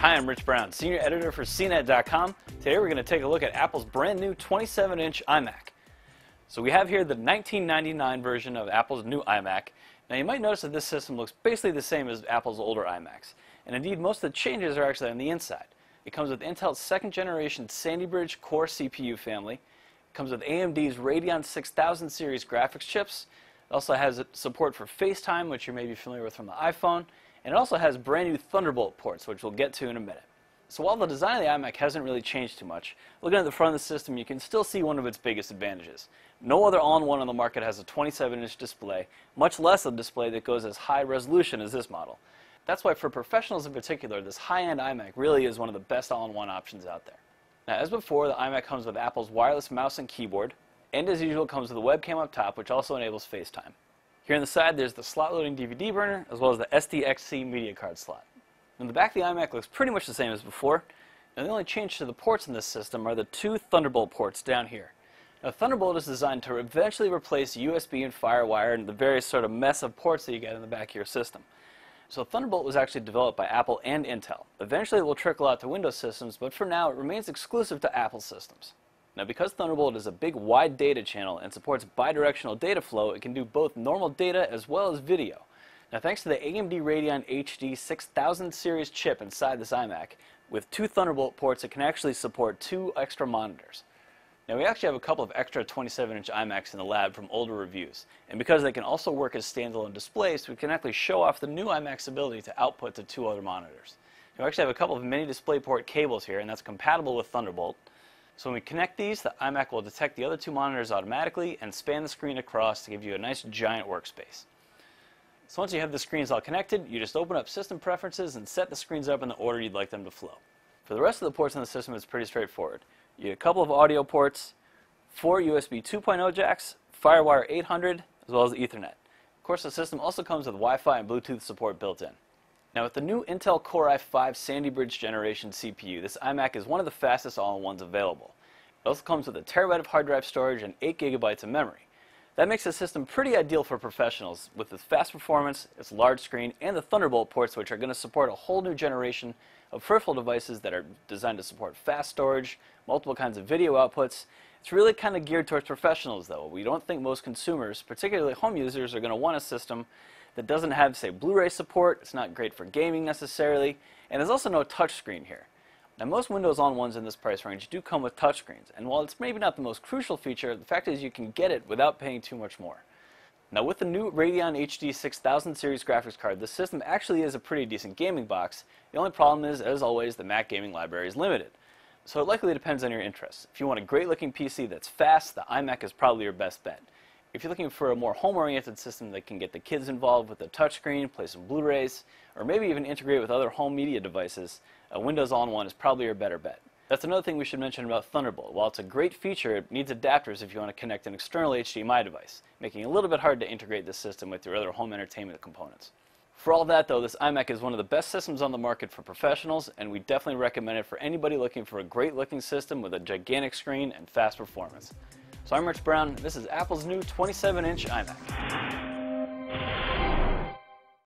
Hi, I'm Rich Brown, Senior Editor for CNET.com. Today we're going to take a look at Apple's brand new 27-inch iMac. So we have here the 1999 version of Apple's new iMac. Now you might notice that this system looks basically the same as Apple's older iMacs. And indeed, most of the changes are actually on the inside. It comes with Intel's second generation Sandy Bridge Core CPU family. It comes with AMD's Radeon 6000 series graphics chips. It also has support for FaceTime, which you may be familiar with from the iPhone. And it also has brand new Thunderbolt ports, which we'll get to in a minute. So while the design of the iMac hasn't really changed too much, looking at the front of the system, you can still see one of its biggest advantages. No other all-in-one on the market has a 27-inch display, much less a display that goes as high resolution as this model. That's why for professionals in particular, this high-end iMac really is one of the best all-in-one options out there. Now, as before, the iMac comes with Apple's wireless mouse and keyboard, and as usual comes with a webcam up top, which also enables FaceTime. Here on the side, there's the slot-loading DVD burner, as well as the SDXC media card slot. And the back of the iMac looks pretty much the same as before. Now the only change to the ports in this system are the two Thunderbolt ports down here. Now Thunderbolt is designed to eventually replace USB and FireWire and the various sort of mess of ports that you get in the back of your system. So Thunderbolt was actually developed by Apple and Intel. Eventually it will trickle out to Windows systems, but for now it remains exclusive to Apple systems. Now because Thunderbolt is a big wide data channel and supports bidirectional data flow, it can do both normal data as well as video. Now thanks to the AMD Radeon HD 6000 series chip inside this iMac, with two Thunderbolt ports it can actually support two extra monitors. Now we actually have a couple of extra 27-inch iMacs in the lab from older reviews, and because they can also work as standalone displays, we can actually show off the new iMac's ability to output to two other monitors. We actually have a couple of mini DisplayPort cables here, and that's compatible with Thunderbolt, so when we connect these, the iMac will detect the other two monitors automatically and span the screen across to give you a nice giant workspace. So once you have the screens all connected, you just open up System Preferences and set the screens up in the order you'd like them to flow. For the rest of the ports in the system, it's pretty straightforward. You get a couple of audio ports, four USB 2.0 jacks, FireWire 800, as well as Ethernet. Of course, the system also comes with Wi-Fi and Bluetooth support built in. Now with the new Intel Core i5 Sandy Bridge generation CPU, this iMac is one of the fastest all-in-ones available. It also comes with a terabyte of hard drive storage and 8 gigabytes of memory. That makes the system pretty ideal for professionals with its fast performance, its large screen, and the Thunderbolt ports which are going to support a whole new generation of peripheral devices that are designed to support fast storage, multiple kinds of video outputs. It's really kind of geared towards professionals though. We don't think most consumers, particularly home users, are going to want a system that doesn't have, say, Blu-ray support. It's not great for gaming necessarily. And there's also no touchscreen here. Now, most Windows all-in-ones in this price range do come with touchscreens. And while it's maybe not the most crucial feature, the fact is you can get it without paying too much more. Now, with the new Radeon HD 6000 series graphics card, the system actually is a pretty decent gaming box. The only problem is, as always, the Mac gaming library is limited. So it likely depends on your interests. If you want a great looking PC that's fast, the iMac is probably your best bet. If you're looking for a more home-oriented system that can get the kids involved with the touchscreen, play some Blu-rays, or maybe even integrate with other home media devices, a Windows All-in-One is probably your better bet. That's another thing we should mention about Thunderbolt. While it's a great feature, it needs adapters if you want to connect an external HDMI device, making it a little bit hard to integrate this system with your other home entertainment components. For all that though, this iMac is one of the best systems on the market for professionals, and we definitely recommend it for anybody looking for a great looking system with a gigantic screen and fast performance. So I'm Rich Brown. This is Apple's new 27-inch iMac.